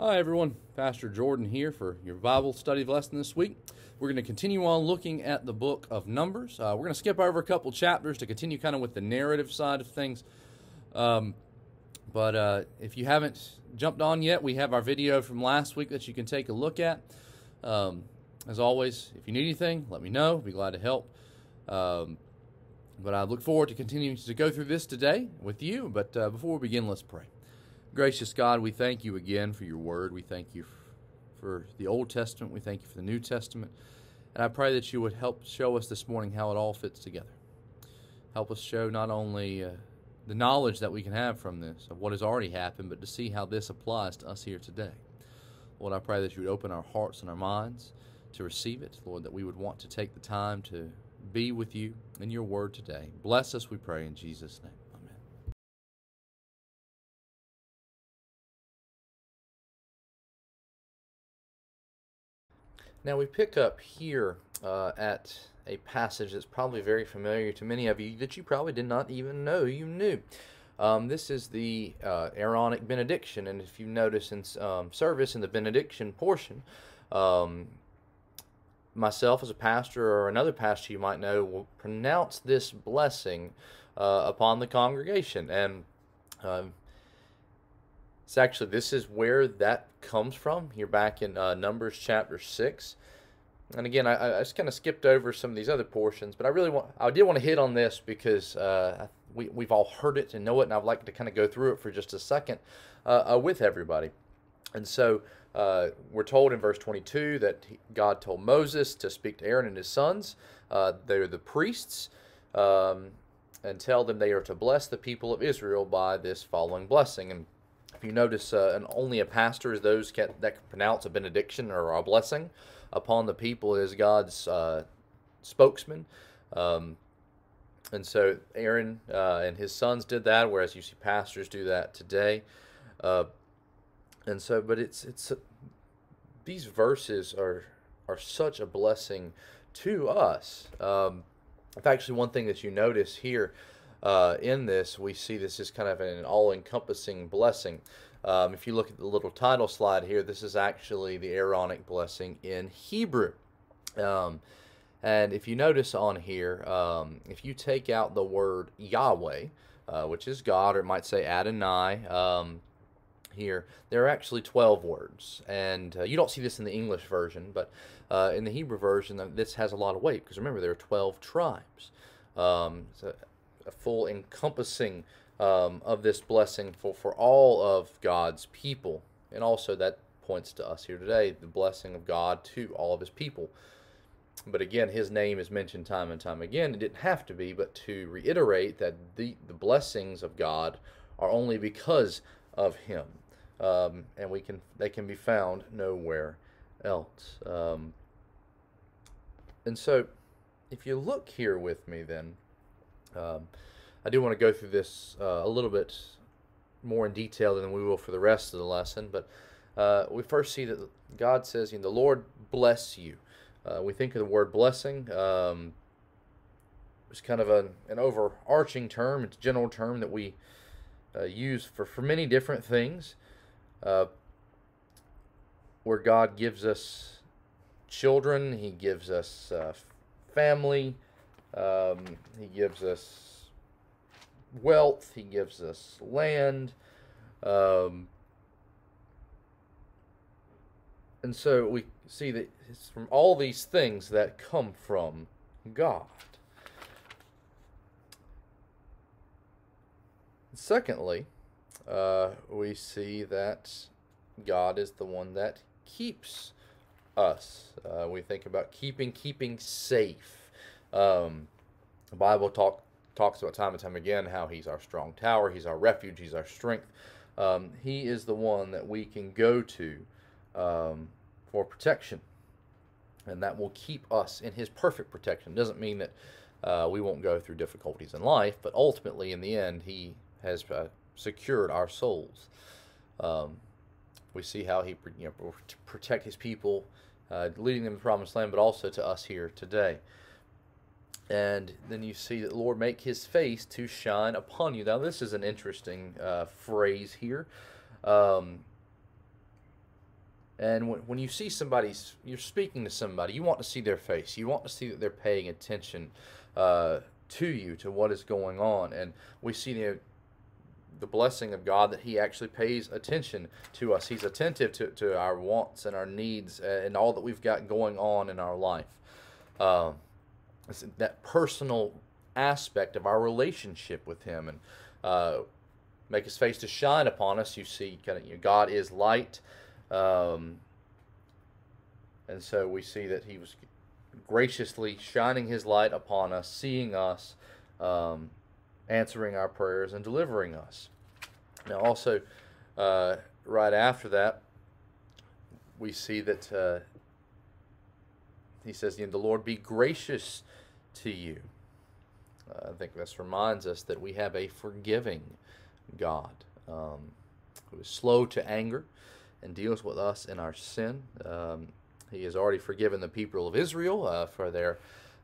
Hi, everyone. Pastor Jordan here for your Bible study lesson this week. We're going to continue on looking at the book of Numbers. Uh, we're going to skip over a couple chapters to continue kind of with the narrative side of things. Um, but uh, if you haven't jumped on yet, we have our video from last week that you can take a look at. Um, as always, if you need anything, let me know. Be glad to help. Um, but I look forward to continuing to go through this today with you. But uh, before we begin, let's pray. Gracious God, we thank you again for your word. We thank you for the Old Testament. We thank you for the New Testament. And I pray that you would help show us this morning how it all fits together. Help us show not only uh, the knowledge that we can have from this, of what has already happened, but to see how this applies to us here today. Lord, I pray that you would open our hearts and our minds to receive it. Lord, that we would want to take the time to be with you in your word today. Bless us, we pray, in Jesus' name. Now we pick up here uh, at a passage that's probably very familiar to many of you that you probably did not even know you knew. Um, this is the uh, Aaronic benediction, and if you notice in um, service in the benediction portion, um, myself as a pastor or another pastor you might know will pronounce this blessing uh, upon the congregation, and um, it's actually this is where that comes from. You're back in uh, Numbers chapter six. And again, I, I just kind of skipped over some of these other portions, but I really want, I did want to hit on this because uh, we, we've all heard it and know it, and I'd like to kind of go through it for just a second uh, uh, with everybody. And so uh, we're told in verse 22 that God told Moses to speak to Aaron and his sons. Uh, they're the priests. Um, and tell them they are to bless the people of Israel by this following blessing. And you notice, uh, and only a pastor is those can, that can pronounce a benediction or a blessing upon the people as God's uh, spokesman. Um, and so Aaron uh, and his sons did that, whereas you see pastors do that today. Uh, and so, but it's it's these verses are are such a blessing to us. Um, it's actually one thing that you notice here uh, in this, we see this is kind of an all-encompassing blessing. Um, if you look at the little title slide here, this is actually the Aaronic blessing in Hebrew. Um, and if you notice on here, um, if you take out the word Yahweh, uh, which is God, or it might say Adonai, um, here, there are actually 12 words. And uh, you don't see this in the English version, but uh, in the Hebrew version, uh, this has a lot of weight because remember, there are 12 tribes. Um, so a full encompassing um, of this blessing for, for all of God's people. And also, that points to us here today the blessing of God to all of his people. But again, his name is mentioned time and time again. It didn't have to be, but to reiterate that the, the blessings of God are only because of him um, and we can they can be found nowhere else. Um, and so, if you look here with me, then um, I do want to go through this uh, a little bit more in detail than we will for the rest of the lesson. But uh, we first see that God says, you know, "The Lord bless you." Uh, we think of the word blessing. Um, it's kind of an, an overarching term. It's a general term that we uh, use for, for many different things uh, where God gives us children, He gives us uh, family, um, He gives us wealth, He gives us land. Um, and so we see that it's from all these things that come from God. Secondly, uh, we see that God is the one that keeps us. Uh, we think about keeping, keeping safe. Um, the Bible talk, talks about time and time again how He's our strong tower, He's our refuge, He's our strength. Um, he is the one that we can go to um, for protection, and that will keep us in His perfect protection. Doesn't mean that uh, we won't go through difficulties in life, but ultimately, in the end, He has uh, secured our souls. Um, we see how he you know, protect his people, uh, leading them to the promised land, but also to us here today. And then you see that Lord make his face to shine upon you. Now, this is an interesting uh, phrase here. Um, And when, when you see somebody's, you're speaking to somebody, you want to see their face. You want to see that they're paying attention uh, to you, to what is going on. And we see the, the blessing of God that He actually pays attention to us. He's attentive to, to our wants and our needs and all that we've got going on in our life. Um, that personal aspect of our relationship with Him and uh, make His face to shine upon us. You see, kind of, you know, God is light. Um, and so we see that he was graciously shining his light upon us, seeing us, um, answering our prayers, and delivering us. Now, also, uh, right after that, we see that uh, he says, The Lord be gracious to you. Uh, I think this reminds us that we have a forgiving God um, who is slow to anger and deals with us in our sin. Um, he has already forgiven the people of Israel uh, for their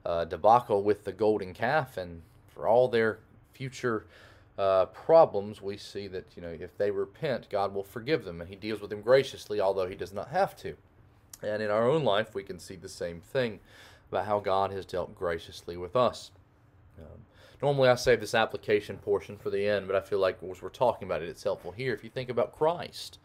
uh, debacle with the golden calf and for all their future uh, problems. We see that you know if they repent, God will forgive them, and He deals with them graciously, although He does not have to. And in our own life, we can see the same thing about how God has dealt graciously with us. Um, normally, I save this application portion for the end, but I feel like as we're talking about it, it's helpful here. If you think about Christ,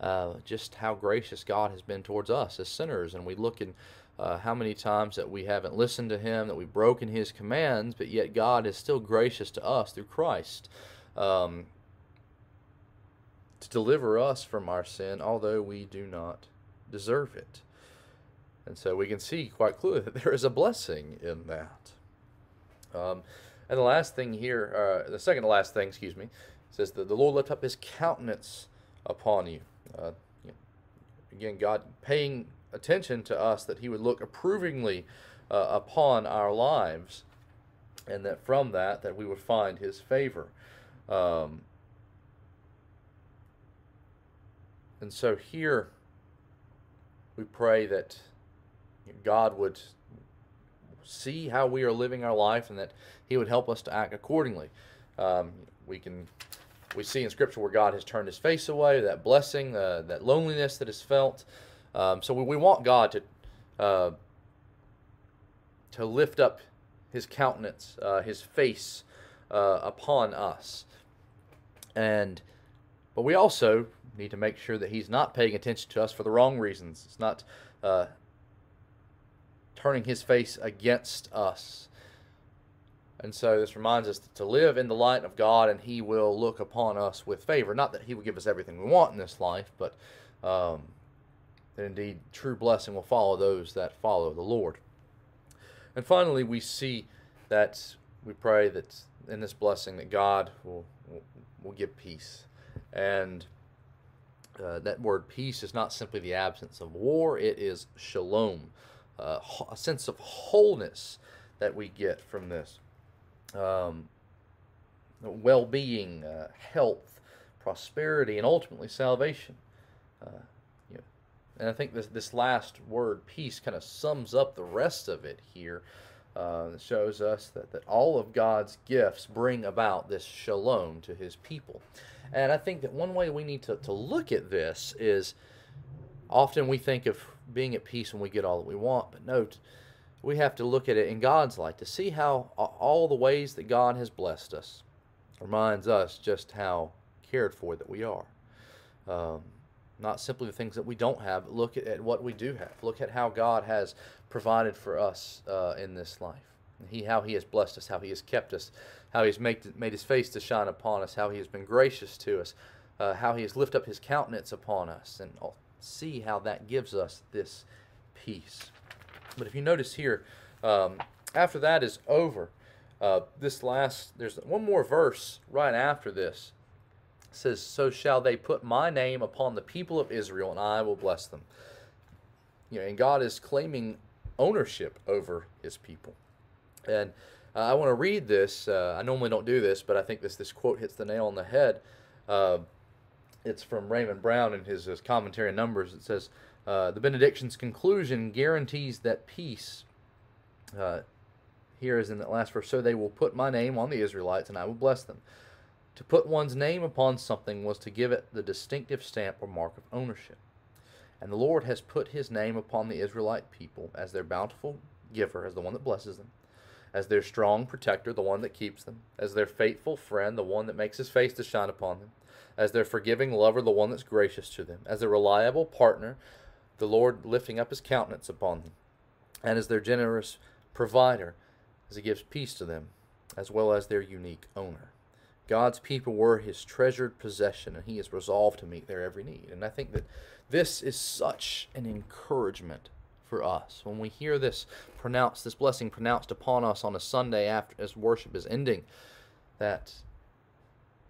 uh, just how gracious God has been towards us as sinners. And we look in uh, how many times that we haven't listened to Him, that we've broken His commands, but yet God is still gracious to us through Christ um, to deliver us from our sin, although we do not deserve it. And so we can see quite clearly that there is a blessing in that. Um, and the last thing here, uh, the second to last thing, excuse me, says that the Lord lift up his countenance upon you. Uh, again, God paying attention to us that He would look approvingly uh, upon our lives, and that from that that we would find His favor. Um, and so here we pray that God would see how we are living our life and that He would help us to act accordingly. Um, we can we see in Scripture where God has turned his face away, that blessing, uh, that loneliness that is felt. Um, so we, we, want God to, uh, to lift up his countenance, uh, his face uh, upon us. And, but we also need to make sure that he's not paying attention to us for the wrong reasons. It's not uh, turning his face against us. And so this reminds us to live in the light of God, and He will look upon us with favor. Not that He will give us everything we want in this life, but um, that indeed true blessing will follow those that follow the Lord. And finally, we see that we pray that in this blessing that God will, will, will give peace. And uh, that word peace is not simply the absence of war, it is shalom, uh, a sense of wholeness that we get from this um, well being, uh, health, prosperity, and ultimately salvation. Uh, you know, and I think this, this last word, peace, kind of sums up the rest of it here. Uh, it shows us that, that all of God's gifts bring about this shalom to his people. And I think that one way we need to, to look at this is often we think of being at peace when we get all that we want, but note we have to look at it in God's light to see how all the ways that God has blessed us reminds us just how cared for that we are. Um, not simply the things that we don't have, but look at, at, what we do have. Look at how God has provided for us uh, in this life. He, how He has blessed us, how He has kept us, how He has made, made His face to shine upon us, how He has been gracious to us, uh, how He has lifted up His countenance upon us, and see how that gives us this peace. But if you notice here, um, after that is over, uh, this last, there's one more verse right after this. It says, So shall they put my name upon the people of Israel, and I will bless them. You know, and God is claiming ownership over his people. And uh, I want to read this. Uh, I normally don't do this, but I think this, this quote hits the nail on the head. It's from Raymond Brown in his, his commentary on Numbers. It says, uh, the benediction's conclusion guarantees that peace. Uh, here is in the last verse. So they will put my name on the Israelites, and I will bless them. To put one's name upon something was to give it the distinctive stamp or mark of ownership. And the Lord has put his name upon the Israelite people as their bountiful giver, as the one that blesses them, as their strong protector, the one that keeps them, as their faithful friend, the one that makes his face to shine upon them, as their forgiving lover, the one that's gracious to them, as their reliable partner, the Lord lifting up his countenance upon them, and as their generous provider, as he gives peace to them, as well as their unique owner. God's people were his treasured possession, and he is resolved to meet their every need. And I think that this is such an encouragement for us when we hear this pronounced, this blessing pronounced upon us on a Sunday after as worship is ending, that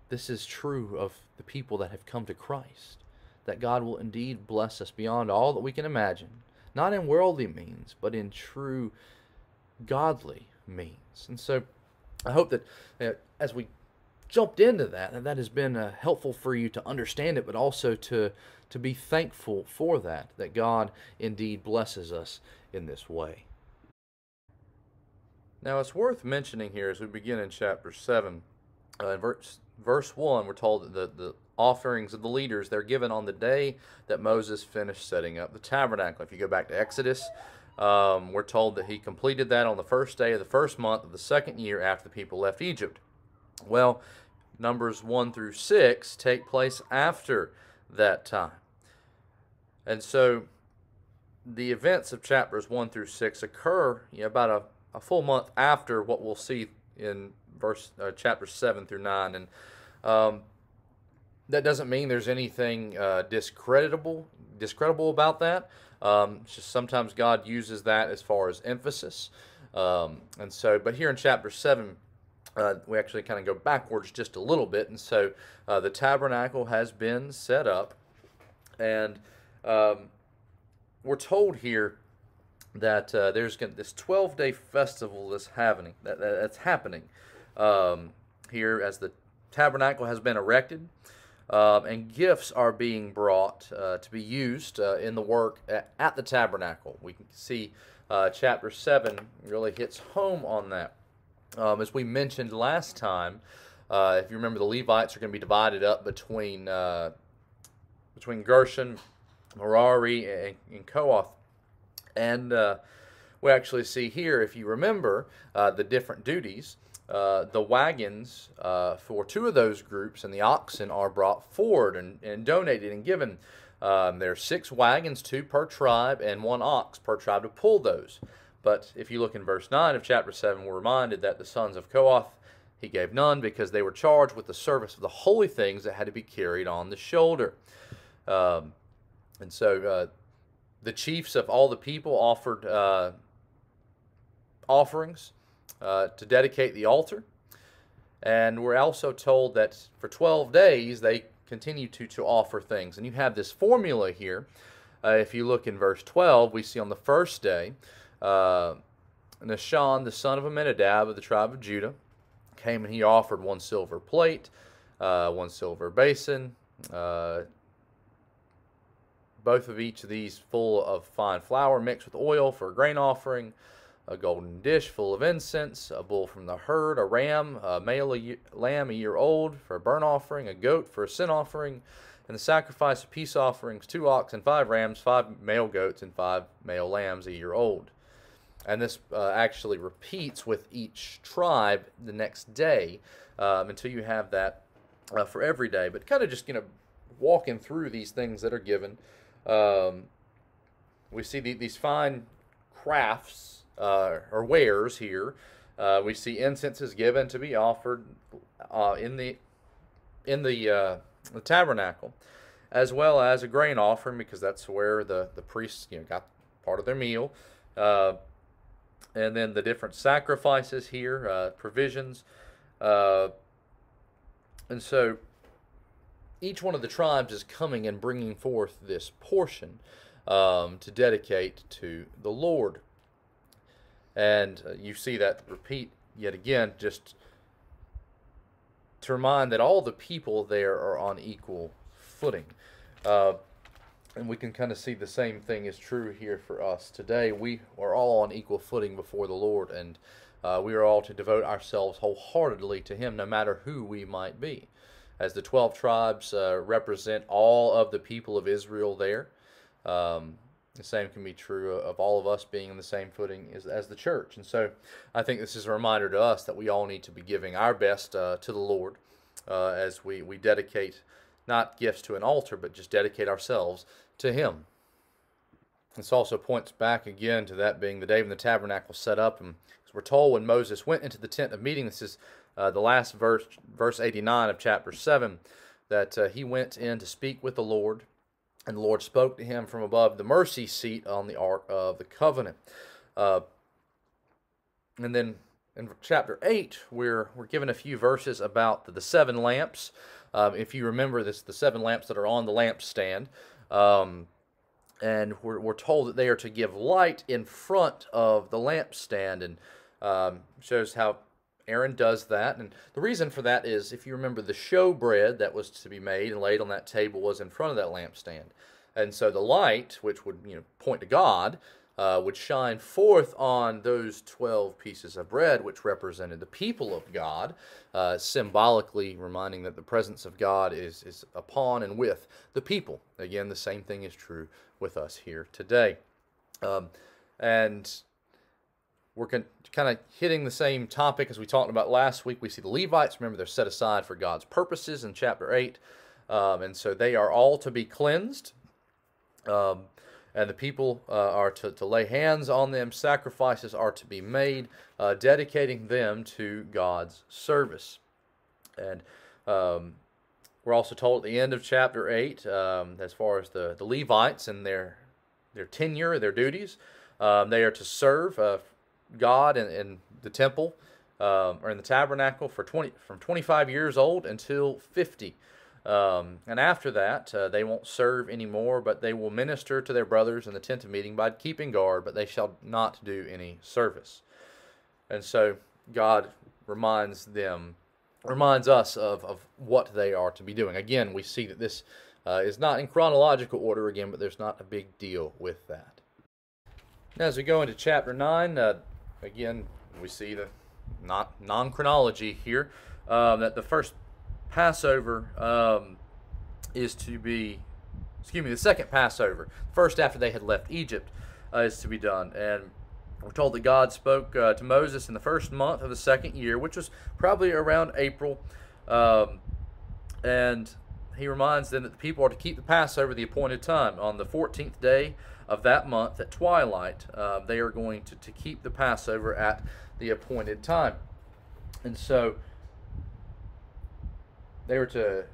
this is true of the people that have come to Christ. That God will indeed bless us beyond all that we can imagine, not in worldly means, but in true godly means. And so I hope that uh, as we jumped into that, that that has been uh, helpful for you to understand it, but also to to be thankful for that, that God indeed blesses us in this way. Now, it's worth mentioning here as we begin in chapter 7, uh, in verse, verse 1, we're told that the, the offerings of the leaders, they're given on the day that Moses finished setting up the tabernacle. If you go back to Exodus, um, we're told that he completed that on the first day of the first month of the second year after the people left Egypt. Well, Numbers 1 through 6 take place after that time. And so the events of chapters 1 through 6 occur you know, about a, a full month after what we'll see in verse uh, chapters 7 through 9. And um, that doesn't mean there's anything uh, discreditable, discreditable about that. Um, just sometimes God uses that as far as emphasis. Um, and so, but here in chapter 7, uh, we actually kind of go backwards just a little bit. And so uh, the tabernacle has been set up. And um, we're told here that uh, there's this 12 day festival that's happening. That, that's happening um, here as the tabernacle has been erected. Um, and gifts are being brought uh, to be used uh, in the work at, at, the tabernacle. We can see uh, chapter 7 really hits home on that. Um, as we mentioned last time, uh, if you remember, the Levites are going to be divided up between uh, between Gershon, Merari, and, and Kohath, and uh, we actually see here, if you remember, the different duties. Uh, the wagons uh, for two of those groups and the oxen are brought forward and, and donated and given. Um, there are six wagons, two per tribe, and one ox per tribe to pull those. But if you look in verse 9 of chapter 7, we're reminded that the sons of Kohath he gave none because they were charged with the service of the holy things that had to be carried on the shoulder. Um, and so uh, the chiefs of all the people offered uh, offerings uh, to dedicate the altar. And we're also told that for 12 days they continue to, to offer things. And you have this formula here. Uh, if you look in verse 12, we see on the first day, uh, Nahshon, the son of Amminadab of the tribe of Judah, came and he offered one silver plate, uh, one silver basin, uh, both of each of these full of fine flour mixed with oil for a grain offering, a golden dish full of incense, a bull from the herd, a ram, a male a year, lamb a year old for a burnt offering, a goat for a sin offering, and the sacrifice of peace offerings, two oxen, five rams, five male goats, and five male lambs a year old. And this uh, actually repeats with each tribe the next day um, until you have that uh, for every day. But kind of just, you know, walking through these things that are given. Um, we see the, these fine crafts uh, or wares here. Uh, we see incenses given to be offered uh, in the in the, uh, the tabernacle, as well as a grain offering because that's where the the priests you know got part of their meal. Uh, and then the different sacrifices here, uh, provisions. And so each one of the tribes is coming and bringing forth this portion um, to dedicate to the Lord. And uh, you see that repeat yet again, just to remind that all the people there are on equal footing. Uh, and we can kind of see the same thing is true here for us today. We are all on equal footing before the Lord, and uh, we are all to devote ourselves wholeheartedly to Him, no matter who we might be. As the 12 tribes uh, represent all of the people of Israel there, Um, the same can be true of all of us being in the same footing as, as the church. And so I think this is a reminder to us that we all need to be giving our best uh, to the Lord uh, as we, we dedicate not gifts to an altar, but just dedicate ourselves to Him. This also points back again to that being the day when the tabernacle was set up. And we're told, when Moses went into the tent of meeting, this is uh, the last verse, verse 89 of chapter 7, that uh, he went in to speak with the Lord and the Lord spoke to him from above the mercy seat on the Ark of the Covenant. Uh, and then in chapter 8, we're, we're given a few verses about the, the seven lamps. Um, if you remember this, the seven lamps that are on the lampstand. Um, and we're, we're told that they are to give light in front of the lampstand and um, shows how Aaron does that. And the reason for that is if you remember the showbread that was to be made and laid on that table was in front of that lampstand. And so the light, which would you know point to God, uh, would shine forth on those 12 pieces of bread, which represented the people of God, uh, symbolically reminding that the presence of God is, is upon and with the people. Again, the same thing is true with us here today. Um, and we're kind of hitting the same topic as we talked about last week. We see the Levites, remember, they're set aside for God's purposes in chapter 8. Um, and so they are all to be cleansed. Um, and the people uh, are to, to lay hands on them. Sacrifices are to be made, uh, dedicating them to God's service. And um, we're also told at the end of chapter 8, um, as far as the, the Levites and their, their tenure, their duties, um, they are to serve uh, God in, in the temple um, or in the tabernacle for 20, from 25 years old until 50. Um, and after that, uh, they won't serve anymore, but they will minister to their brothers in the tent of meeting by keeping guard, but they shall not do any service. And so God reminds them, reminds us of, of what they are to be doing. Again, we see that this uh, is not in chronological order again, but there's not a big deal with that. Now, as we go into chapter 9, uh, again, we see the not non-chronology here, um, that the first Passover um, is to be, excuse me, the second Passover, first after they had left Egypt, uh, is to be done. And we're told that God spoke uh, to Moses in the first month of the second year, which was probably around April. Um, and he reminds them that the people are to keep the Passover the appointed time. On the 14th day of that month at twilight, uh, they are going to, to keep the Passover at the appointed time. And so they were to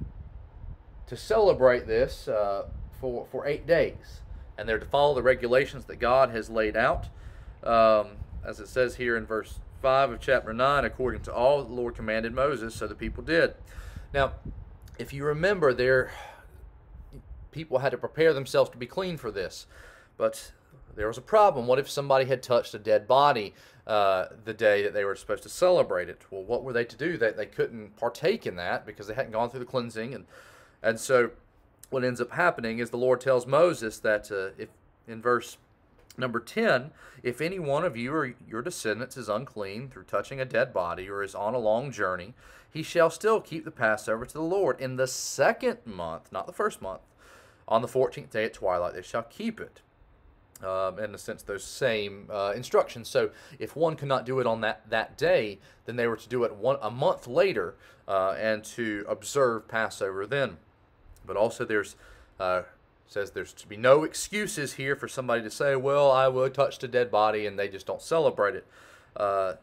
to celebrate this uh, for for eight days, and they're to follow the regulations that God has laid out, um, as it says here in verse five of chapter nine. According to all the Lord commanded Moses, so the people did. Now, if you remember, there people had to prepare themselves to be clean for this, but there was a problem. What if somebody had touched a dead body uh, the day that they were supposed to celebrate it? Well, what were they to do? They, they couldn't partake in that because they hadn't gone through the cleansing. And, and so what ends up happening is the Lord tells Moses that uh, if in verse number 10, if any one of you or your descendants is unclean through touching a dead body or is on a long journey, he shall still keep the Passover to the Lord in the second month, not the first month. On the 14th day at twilight, they shall keep it um, in a sense, those same uh, instructions. So if one could not do it on that, that day, then they were to do it one a month later uh, and to observe Passover then. But also there's uh, says there's to be no excuses here for somebody to say, well, I would touch a dead body and they just don't celebrate it. Uh,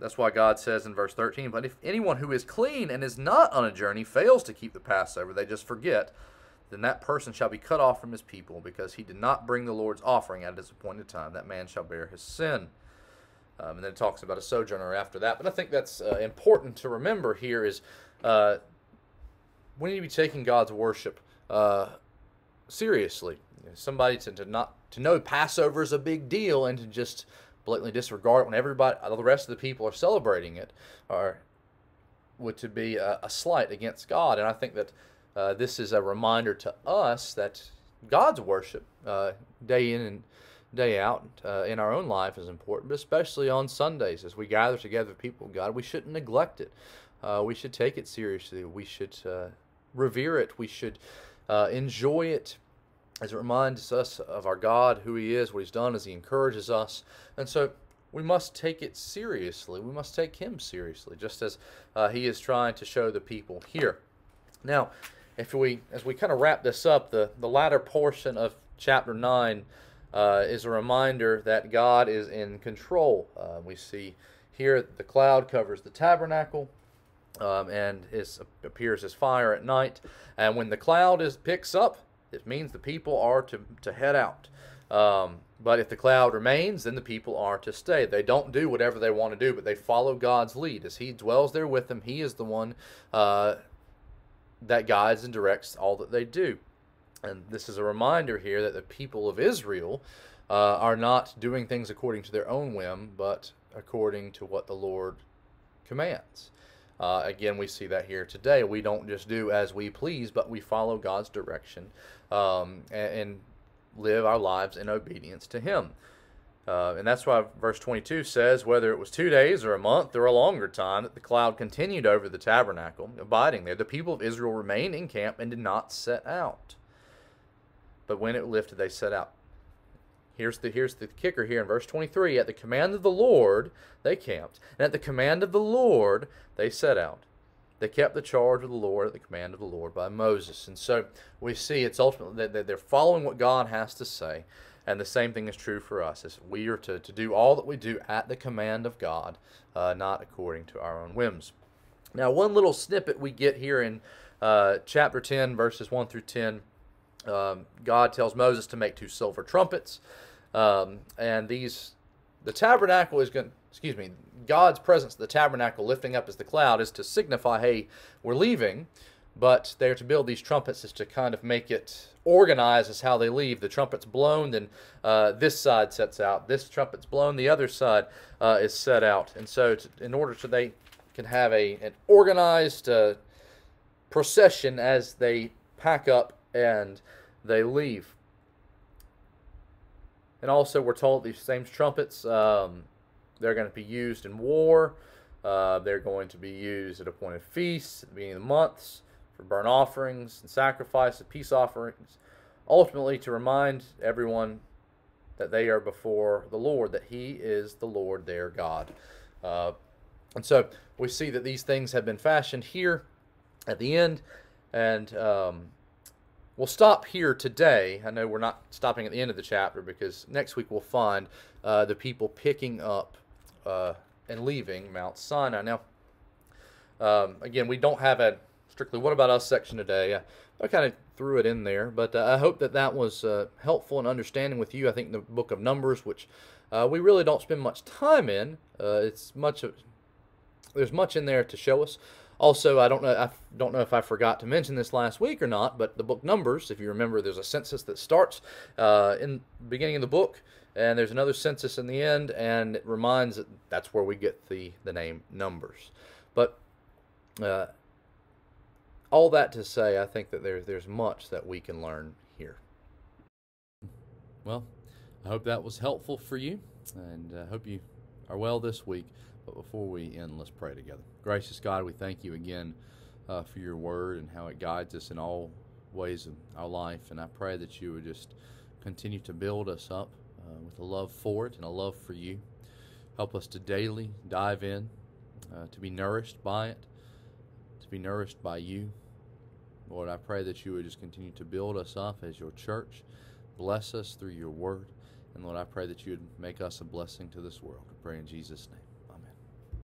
that's why God says in verse 13, but if anyone who is clean and is not on a journey fails to keep the Passover, they just forget, then that person shall be cut off from his people, because he did not bring the Lord's offering at his appointed time. That man shall bear his sin. Um, and then it talks about a sojourner after that. But I think that's uh, important to remember here is uh, we need to be taking God's worship uh, seriously. Somebody to, to not to know Passover is a big deal and to just blatantly disregard it when everybody, the rest of the people are celebrating it, or would to be a, a slight against God. And I think that uh, this is a reminder to us that God's worship, uh, day in and day out uh, in our own life, is important, but especially on Sundays as we gather together people of God, we shouldn't neglect it. Uh, we should take it seriously. We should uh, revere it. We should enjoy it as it reminds us of our God, who He is, what He's done, as He encourages us. And so we must take it seriously. We must take Him seriously, just as He is trying to show the people here. Now, if we, as we kind of wrap this up, the, the latter portion of chapter 9 uh, is a reminder that God is in control. Uh, we see here the cloud covers the tabernacle. Um, and is, appears as fire at night. And when the cloud is picks up, it means the people are to, to head out. Um, but if the cloud remains, then the people are to stay. They don't do whatever they want to do, but they follow God's lead. As He dwells there with them, He is the one uh, that guides and directs all that they do. And this is a reminder here that the people of Israel uh, are not doing things according to their own whim, but according to what the Lord commands. Uh, again, we see that here today. We don't just do as we please, but we follow God's direction um, and, and, live our lives in obedience to Him. Uh, and that's why verse 22 says, whether it was two days or a month or a longer time, that the cloud continued over the tabernacle, abiding there. The people of Israel remained in camp and did not set out. But when it lifted, they set out. Here's the here's the kicker here in verse 23. At the command of the Lord, they camped, and at the command of the Lord, they set out. They kept the charge of the Lord at the command of the Lord by Moses. And so we see it's ultimately that they're following what God has to say. And the same thing is true for us. Is we are to, to do all that we do at the command of God, uh, not according to our own whims. Now, one little snippet we get here in uh, chapter 10, verses 1 through 10, um, God tells Moses to make two silver trumpets. Um, and these, the tabernacle is going. Excuse me. God's presence, the tabernacle lifting up as the cloud, is to signify, hey, we're leaving. But they're to build these trumpets is to kind of make it organized as how they leave. The trumpet's blown, then uh, this side sets out. This trumpet's blown, the other side uh, is set out. And so, to, in order to they can have a an organized uh, procession as they pack up and they leave. And also, we're told these same trumpets, um, they're going to be used in war. Uh, they're going to be used at appointed feasts, at the beginning of the months, for burnt offerings and sacrifices, peace offerings. Ultimately, to remind everyone that they are before the Lord, that He is the Lord their God. Uh, and so we see that these things have been fashioned here at the end. And um, We'll stop here today. I know we're not stopping at the end of the chapter because next week we'll find uh, the people picking up uh, and leaving Mount Sinai. Now, um, again, we don't have a strictly what about us section today. I, I kind of threw it in there, but uh, I hope that that was uh, helpful in understanding with you. I think the book of Numbers, which uh, we really don't spend much time in, uh, it's much of, there's much in there to show us. Also, I don't know I don't know if I forgot to mention this last week or not, but the book Numbers, if you remember, there's a census that starts uh, in the beginning of the book, and there's another census in the end, and it reminds that that's where we get the the name Numbers. But uh, all that to say, I think that there's there's much that we can learn here. Well, I hope that was helpful for you, and I uh, hope you are well this week. But before we end, let's pray together. Gracious God, we thank you again uh, for your word and how it guides us in all ways of our life. And I pray that you would just continue to build us up uh, with a love for it and a love for you. Help us to daily dive in, uh, to be nourished by it, to be nourished by you. Lord, I pray that you would just continue to build us up as your church. Bless us through your word. And Lord, I pray that you would make us a blessing to this world. I pray in Jesus' name.